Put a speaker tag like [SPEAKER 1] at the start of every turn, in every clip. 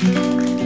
[SPEAKER 1] 다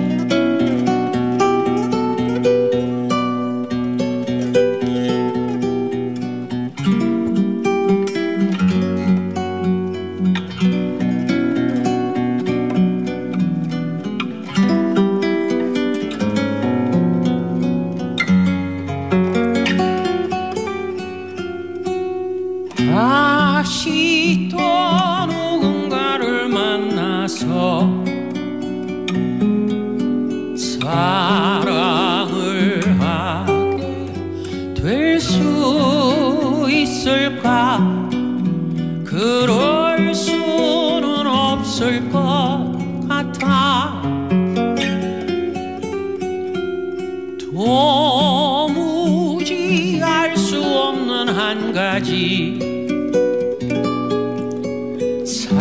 [SPEAKER 1] 없을 것 같아. 도무지 알 수 없는 한 가지. 사람을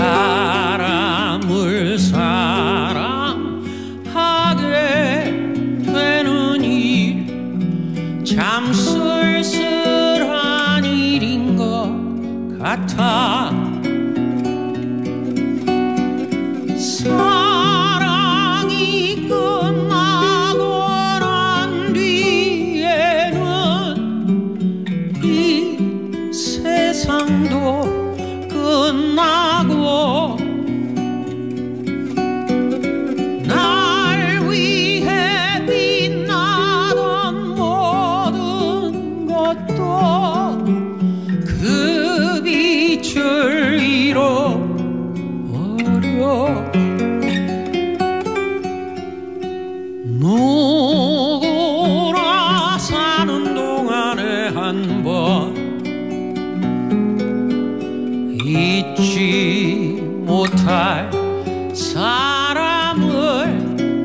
[SPEAKER 1] 사랑하게 되는 일. 참 쓸쓸한 일인 것 같아 잊지 못할 사람을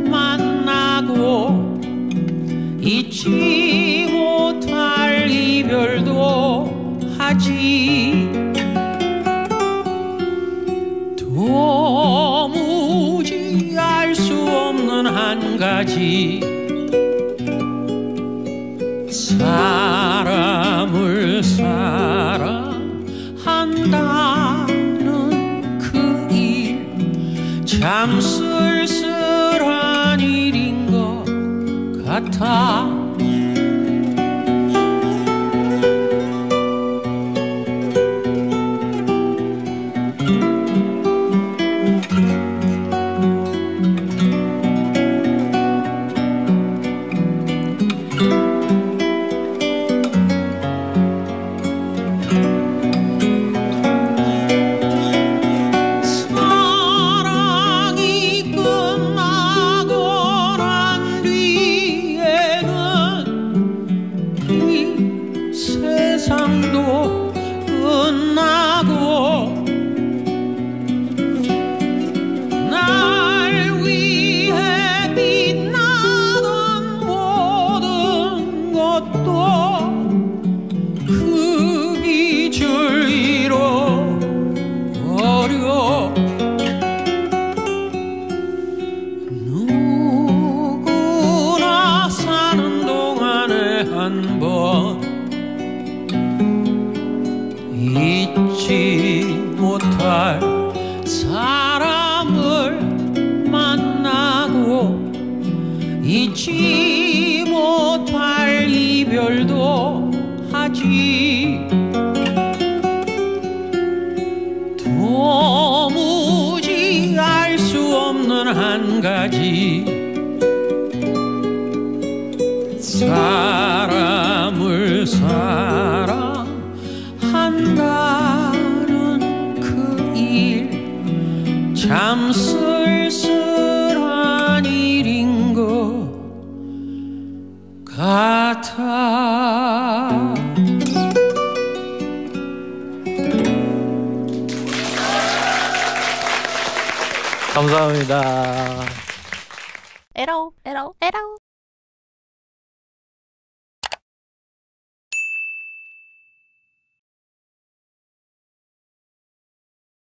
[SPEAKER 1] 만나고 잊지 못할 이별도 하지 도무지 알 수 없는 한 가지 사 참 쓸쓸한 일인 것 같아 한 번 잊지 못할 사람을 만나고 잊지 못할 이별도 하지. 도무지 알 수 없는 한 가지 사람을 사랑한다는 그 일 참 쓸쓸한 일인 것 같아.
[SPEAKER 2] 감사합니다.
[SPEAKER 3] 에라오 에라오 에라오